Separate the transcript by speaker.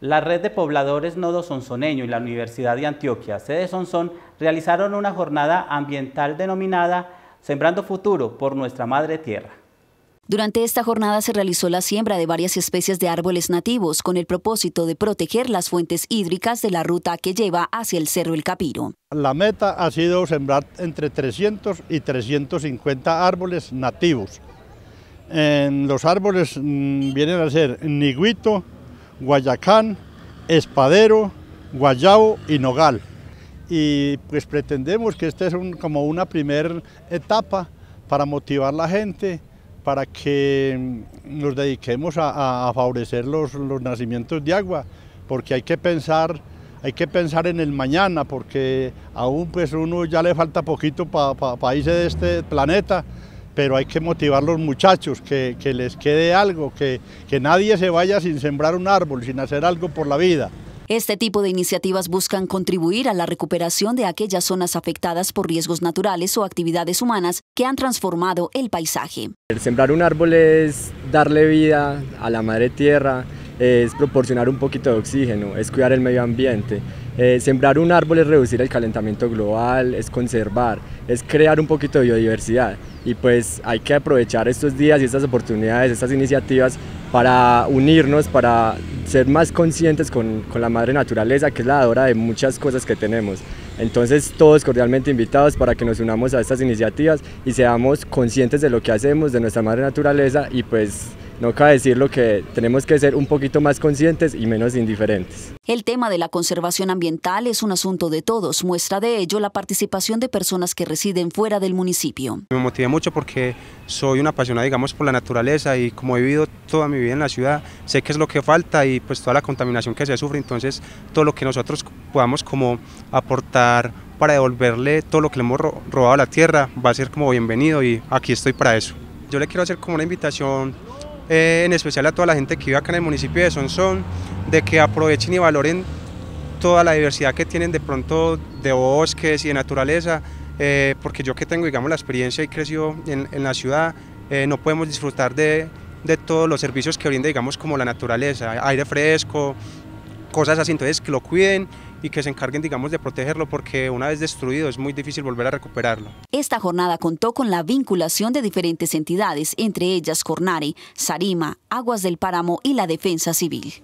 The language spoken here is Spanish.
Speaker 1: La red de pobladores Nodo Sonsoneño y la Universidad de Antioquia, sede Sonsón, realizaron una jornada ambiental denominada Sembrando Futuro por Nuestra Madre Tierra.
Speaker 2: Durante esta jornada se realizó la siembra de varias especies de árboles nativos con el propósito de proteger las fuentes hídricas de la ruta que lleva hacia el Cerro El Capiro.
Speaker 3: La meta ha sido sembrar entre 300 y 350 árboles nativos. En los árboles mm, vienen a ser niguito, Guayacán, Espadero, Guayabo y Nogal. Y pues pretendemos que esta es como una primera etapa para motivar a la gente, para que nos dediquemos a, favorecer los, nacimientos de agua, porque hay que pensar hay que pensar en el mañana, porque aún pues uno ya le falta poquito para irse de este planeta, pero hay que motivar a los muchachos, que, les quede algo, que, que nadie se vaya sin sembrar un árbol, sin hacer algo por la vida.
Speaker 2: Este tipo de iniciativas buscan contribuir a la recuperación de aquellas zonas afectadas por riesgos naturales o actividades humanas que han transformado el paisaje.
Speaker 4: El sembrar un árbol es darle vida a la madre tierra, es proporcionar un poquito de oxígeno, es cuidar el medio ambiente. Eh, sembrar un árbol es reducir el calentamiento global, es conservar, es crear un poquito de biodiversidad y pues hay que aprovechar estos días y estas oportunidades, estas iniciativas para unirnos, para ser más conscientes con, con la madre naturaleza que es la dadora de muchas cosas que tenemos. Entonces todos cordialmente invitados para que nos unamos a estas iniciativas y seamos conscientes de lo que hacemos, de nuestra madre naturaleza y pues no cabe decirlo que tenemos que ser un poquito más conscientes y menos indiferentes.
Speaker 2: El tema de la conservación ambiental es un asunto de todos. Muestra de ello la participación de personas que residen fuera del municipio.
Speaker 5: Me motivé mucho porque soy una apasionada, digamos, por la naturaleza y como he vivido toda mi vida en la ciudad, sé qué es lo que falta y pues toda la contaminación que se sufre, entonces todo lo que nosotros podamos como aportar para devolverle todo lo que le hemos robado a la tierra va a ser como bienvenido y aquí estoy para eso. Yo le quiero hacer como una invitación eh, en especial a toda la gente que vive acá en el municipio de Sonsón, de que aprovechen y valoren toda la diversidad que tienen de pronto de bosques y de naturaleza, eh, porque yo que tengo digamos la experiencia y creció en, en la ciudad, eh, no podemos disfrutar de, de, todos los servicios que brinda digamos como la naturaleza, aire fresco, cosas así, entonces que lo cuiden y que se encarguen, digamos, de protegerlo porque una vez destruido es muy difícil volver a recuperarlo.
Speaker 2: Esta jornada contó con la vinculación de diferentes entidades, entre ellas Cornare, Sarima, Aguas del Páramo y la Defensa Civil.